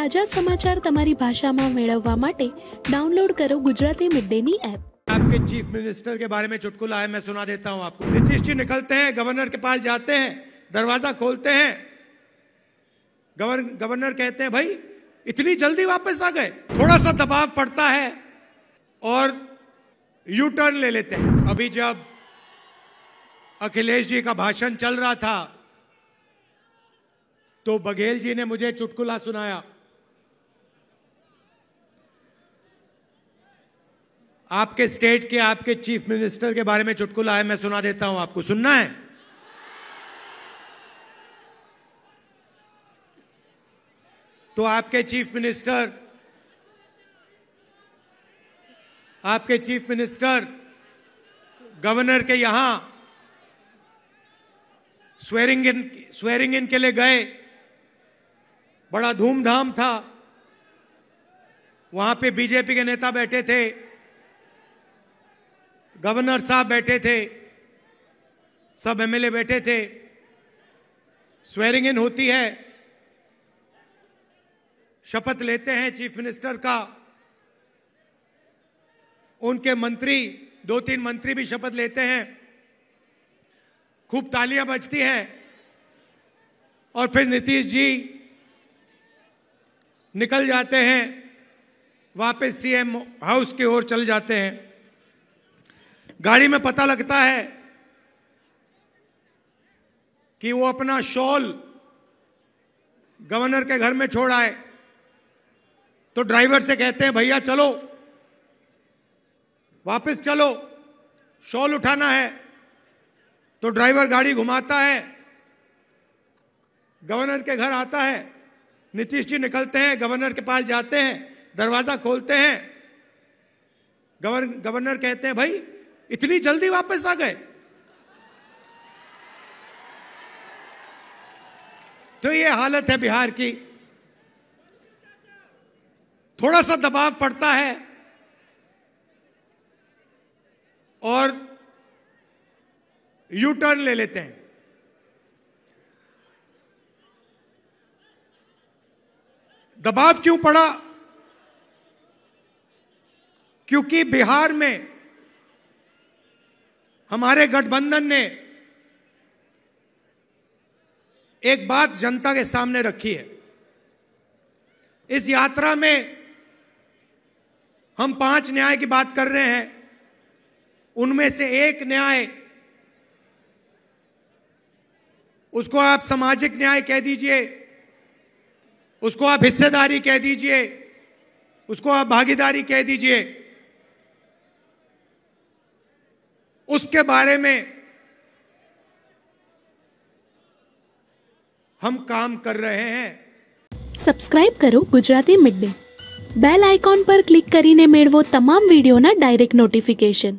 તાજા સમાચાર તમારી ભાષામાં મેળવવા માટે ડાઉનલોડ કરો ગુજરાતી મિડ ડેની એપ आपके चीफ मिनिस्टर के बारे में चुटकुला है मैं सुना देता हूं आपको नीतीश जी निकलते हैं गवर्नर के पास जाते हैं दरवाजा खोलते हैं गवर्नर गवर्नर कहते हैं भाई इतनी जल्दी वापस आ गए थोड़ा सा दबाव पड़ता है और यू टर्न ले लेते हैं अभी जब अखिलेश जी का भाषण चल रहा था तो बघेल जी ने मुझे चुटकुला सुनाया आपके स्टेट के, आपके चीफ मिनिस्टर के बारे में चुटकुला है, मैं सुना देता हूँ आपको। सुनना है? तो आपके चीफ मिनिस्टर आपके चीफ मिनिस्टर गवर्नर के यहाँ स्वेरिंग इन स्वेरिंग इन के लिए गए, बड़ा धूमधाम था। वहाँ पे बीजेपी के नेता बैठे थे। गवर्नर साहब बैठे थे, सब एमएलए बैठे थे। स्वेरिंग इन होती है। शपथ लेते हैं चीफ मिनिस्टर का। उनके मंत्री दो तीन मंत्री भी शपथ लेते हैं। खूब तालियाँ बजती हैं। और फिर नीतीश जी निकल जाते हैं, वापस सीएम हाउस की ओर चल जाते हैं। गाड़ी में पता लगता है कि वो अपना शॉल गवर्नर के घर में छोड़ आए। तो ड्राइवर से कहते हैं, भैया, चलो। वापस चलो। शॉल उठाना है। तो ड्राइवर गाड़ी घुमाता है। गवर्नर के घर आता है। नीतीश जी निकलते हैं, गवर्नर के पास जाते हैं, दरवाज़ा खोलते हैं। गवर्नर गवर्नर कहते हैं, भाई इतनी जल्दी वापस आ गए। तो ये हालत है बिहार की। थोड़ा सा दबाव पड़ता है और यू टर्न ले लेते हैं। दबाव क्यों पड़ा? क्योंकि बिहार में हमारे गठबंधन ने एक बात जनता के सामने रखी है। इस यात्रा में हम पाँच न्याय की बात कर रहे हैं। उनमें से एक न्याय, उसको आप सामाजिक न्याय कह दीजिए, उसको आप हिस्सेदारी कह दीजिए, उसको आप भागीदारी कह दीजिए। उसके बारे में हम काम कर रहे हैं સબસ્ક્રાઇબ કરો Gujarati mid day bell icon પર ક્લિક કરીને મેળવો તમામ વિડીયોના ડાયરેક્ટ નોટિફિકેશન